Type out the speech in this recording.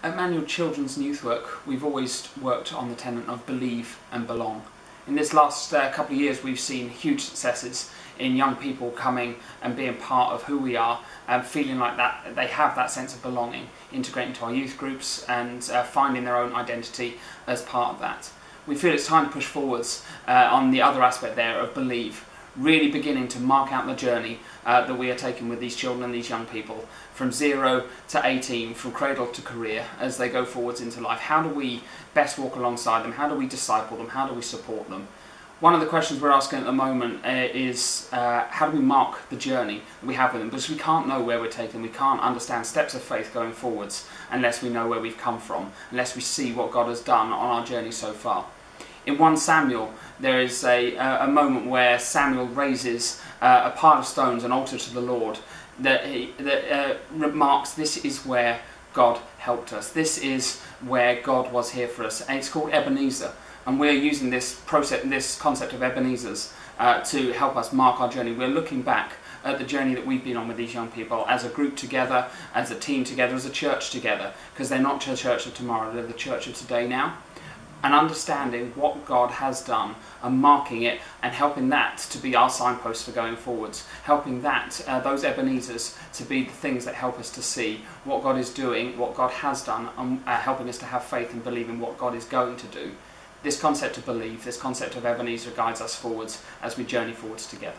At Emmanuel Children's Youth Work, we've always worked on the tenet of believe and belong. In this last uh, couple of years, we've seen huge successes in young people coming and being part of who we are and feeling like that they have that sense of belonging, integrating to our youth groups and uh, finding their own identity as part of that. We feel it's time to push forwards uh, on the other aspect there of believe really beginning to mark out the journey uh, that we are taking with these children and these young people from zero to 18, from cradle to career as they go forwards into life. How do we best walk alongside them? How do we disciple them? How do we support them? One of the questions we're asking at the moment uh, is uh, how do we mark the journey we have with them? Because we can't know where we're taking, we can't understand steps of faith going forwards unless we know where we've come from, unless we see what God has done on our journey so far in 1 Samuel, there is a, a moment where Samuel raises uh, a pile of stones, an altar to the Lord, that, he, that uh, remarks this is where God helped us. This is where God was here for us. And it's called Ebenezer. And we're using this process, this concept of Ebenezer's uh, to help us mark our journey. We're looking back at the journey that we've been on with these young people as a group together, as a team together, as a church together, because they're not the church of tomorrow, they're the church of today now and understanding what God has done and marking it and helping that to be our signpost for going forwards, helping that, uh, those Ebenezers, to be the things that help us to see what God is doing, what God has done, and uh, helping us to have faith and believe in what God is going to do. This concept of belief, this concept of Ebenezer guides us forwards as we journey forwards together.